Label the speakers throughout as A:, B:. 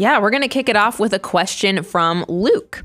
A: Yeah, we're going to kick it off with a question from Luke.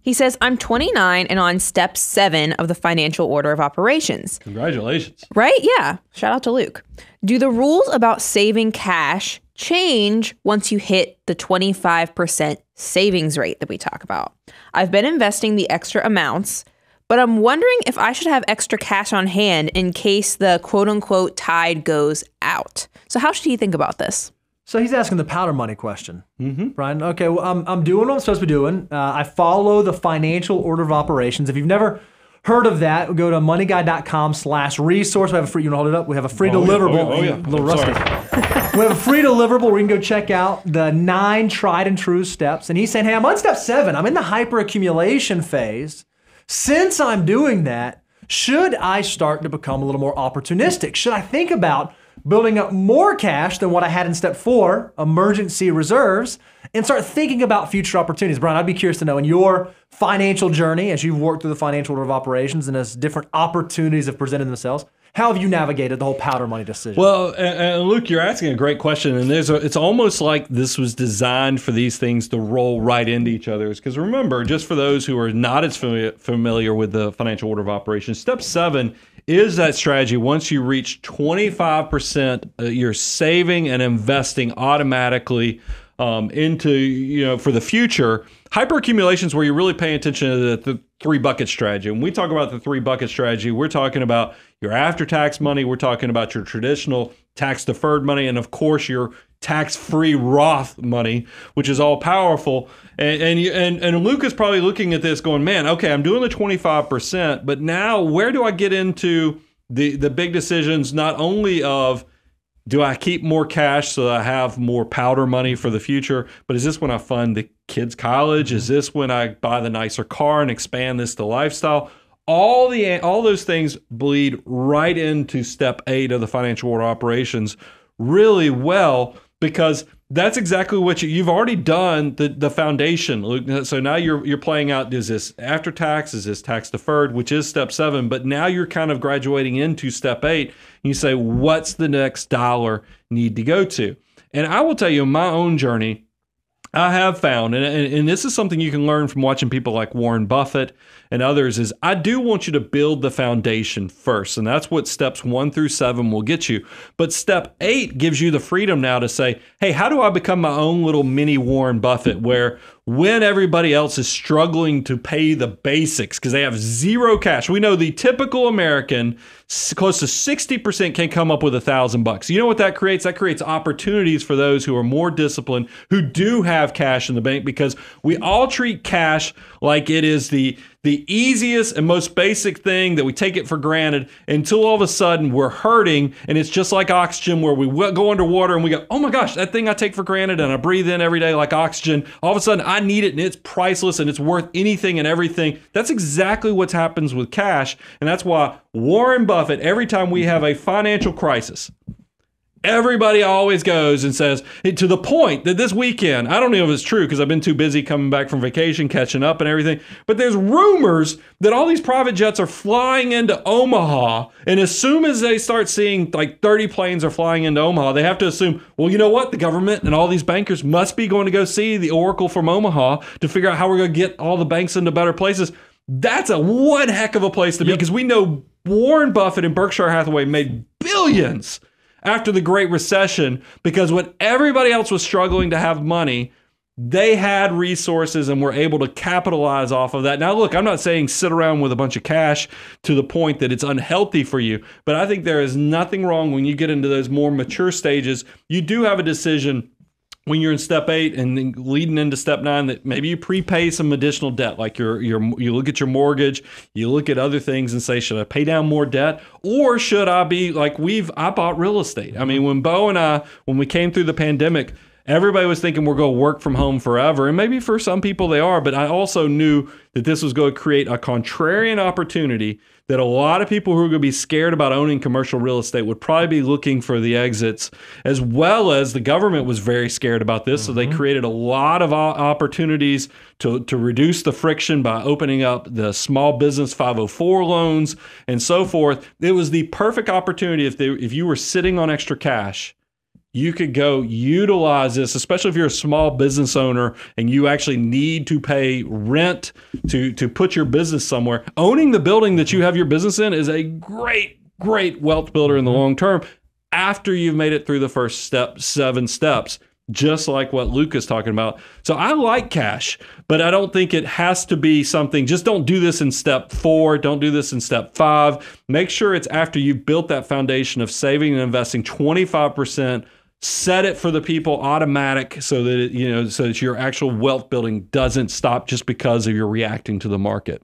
A: He says, I'm 29 and on step seven of the financial order of operations.
B: Congratulations.
A: Right? Yeah. Shout out to Luke. Do the rules about saving cash change once you hit the 25% savings rate that we talk about? I've been investing the extra amounts, but I'm wondering if I should have extra cash on hand in case the quote unquote tide goes out. So, how should he think about this?
C: So he's asking the powder money question, mm-hmm. Brian. Okay, well, I'm, I'm doing what I'm supposed to be doing. Uh, I follow the financial order of operations. If you've never heard of that, go to moneyguy.com slash resource. We have a free, you want to hold it up? We have a free
B: Oh, yeah.
C: deliverable.
B: Oh, oh, yeah.
C: A little rusty. we have a free deliverable where you can go check out the nine tried and true steps. And he's saying, hey, I'm on step seven. I'm in the hyper accumulation phase. Since I'm doing that, should I start to become a little more opportunistic? Should I think about building up more cash than what I had in step four, emergency reserves, and start thinking about future opportunities? Brian, I'd be curious to know in your financial journey, as you've worked through the financial order of operations and as different opportunities have presented themselves, how have you navigated the whole powder money decision?
B: Well, and, Luke, you're asking a great question, and there's a, it's almost like this was designed for these things to roll right into each other. Because remember, just for those who are not as familiar, familiar with the financial order of operations, step seven is that strategy. Once you reach 25%, uh, you're saving and investing automatically um, into you know for the future. Hyperaccumulation is where you're really paying attention to the, the three bucket strategy. When we talk about the three bucket strategy, we're talking about your after tax money, we're talking about your traditional tax deferred money, and of course your tax free Roth money, which is all powerful. And and, and and Luke is probably looking at this, going, "Man, okay, I'm doing the 25 percent, but now where do I get into the the big decisions? Not only of do I keep more cash so I have more powder money for the future? But is this when I fund the kids' college? Is this when I buy the nicer car and expand this to lifestyle? All the all those things bleed right into step eight of the financial order operations really well because that's exactly what you, you've already done the, the foundation. So now you're you're playing out is this after tax, is this tax deferred, which is step seven, but now you're kind of graduating into step eight. And you say, what's the next dollar need to go to? And I will tell you, my own journey, I have found, and, and, this is something you can learn from watching people like Warren Buffett and others, is I do want you to build the foundation first. And that's what steps one through seven will get you. But step eight gives you the freedom now to say, hey, how do I become my own little mini Warren Buffett where when everybody else is struggling to pay the basics because they have zero cash. We know the typical American, close to 60% can come up with a thousand bucks. You know what that creates? That creates opportunities for those who are more disciplined, who do have cash in the bank because we all treat cash like it is the the easiest and most basic thing that we take it for granted until all of a sudden we're hurting and it's just like oxygen where we go underwater and we go oh my gosh that thing i take for granted and i breathe in every day like oxygen. All of a sudden i need it and it's priceless and it's worth anything and everything. That's exactly what happens with cash and that's why warren buffett every time we have a financial crisis Everybody always goes and says to the point that this weekend, I don't know if it's true because I've been too busy coming back from vacation, catching up and everything, but there's rumors that all these private jets are flying into Omaha. And as soon as they start seeing like 30 planes are flying into Omaha, they have to assume, well, you know what? The government and all these bankers must be going to go see the Oracle from Omaha to figure out how we're going to get all the banks into better places. That's a one heck of a place to be because we know Warren Buffett and Berkshire Hathaway made billions after the Great Recession because when everybody else was struggling to have money, they had resources and were able to capitalize off of that. Now, look, I'm not saying sit around with a bunch of cash to the point that it's unhealthy for you, but I think there is nothing wrong when you get into those more mature stages. You do have a decision when you're in step eight and then leading into step nine that maybe you prepay some additional debt like your your you look at your mortgage you look at other things and say should i pay down more debt or should i be like we've i bought real estate. I mean when bo and i when we came through the pandemic everybody was thinking we're going to work from home forever and maybe for some people they are but i also knew that this was going to create a contrarian opportunity that a lot of people who are going to be scared about owning commercial real estate would probably be looking for the exits, as well as the government was very scared about this. So they mm-hmm. created a lot of opportunities to, to reduce the friction by opening up the small business 504 loans and so forth. It was the perfect opportunity if, they, if you were sitting on extra cash you could go utilize this, especially if you're a small business owner and you actually need to pay rent to to put your business somewhere. Owning the building that you have your business in is a great, great wealth builder in the long term after you've made it through the first step, seven steps just like what Luke is talking about. So I like cash, but I don't think it has to be something. Just don't do this in step four. Don't do this in step five. Make sure it's after you've built that foundation of saving and investing 25%. Set it for the people automatic so that it, you know so that your actual wealth building doesn't stop just because of your reacting to the market.